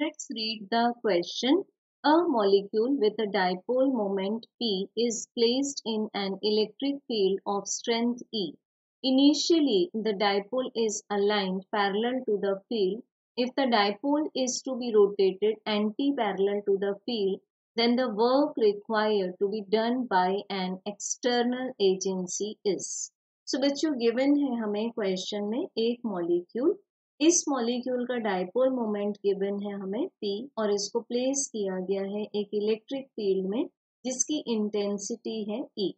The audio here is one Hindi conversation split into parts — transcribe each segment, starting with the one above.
Let's read the question. A molecule with a dipole moment P is placed in an electric field of strength E. Initially, the dipole is aligned parallel to the field. If the dipole is to be rotated anti-parallel to the field, then the work required to be done by an external agency is. So बच्चों given है हमें question में एक molecule इस मॉलिक्यूल का डायपोल मोमेंट गिवन है हमें P और इसको प्लेस किया गया है एक इलेक्ट्रिक फ़ील्ड में जिसकी इंटेंसिटी है E.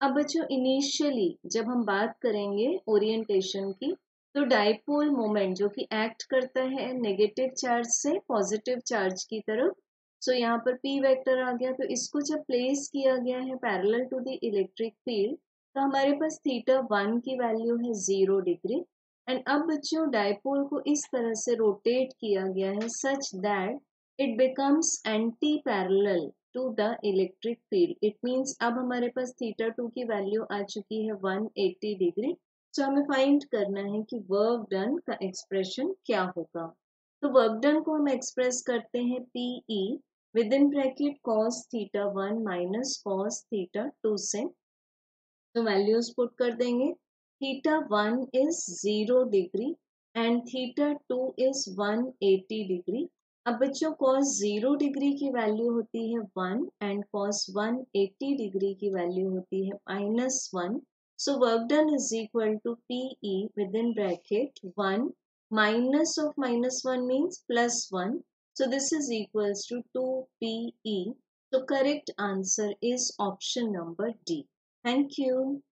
अब बच्चों इनिशियली जब हम बात करेंगे ओरिएंटेशन की तो डायपोल मोमेंट जो कि एक्ट करता है नेगेटिव चार्ज से पॉजिटिव चार्ज की तरफ़ सो so, यहाँ पर P वेक्टर आ गया तो इसको जब प्लेस किया गया है parallel to the electric field तो हमारे पास थीटा वन की वैल्यू है ज़ीरो डिग्री एंड अब बच्चों डायपोल को इस तरह से रोटेट किया गया है such that it becomes anti parallel to the electric field it means अब हमारे पास थीटा टू की वैल्यू आ चुकी है 180 डिग्री सो हमें फाइंड करना है कि वर्क डन का एक्सप्रेशन क्या होगा। तो वर्क डन को हम एक्सप्रेस करते हैं PE within bracket cos theta one minus cos theta two से। तो वैल्यूज़ पुट कर देंगे। Theta 1 is 0 degree and theta 2 is 180 degree अब बच्चों cos 0 डिग्री की वैल्यू होती है 1 एंड cos 180 डिग्री की वैल्यू होती है minus one so work done is equal to P E within bracket 1 minus of minus 1 means plus 1 so this is equals to 2 pe so correct answer is option number d thank you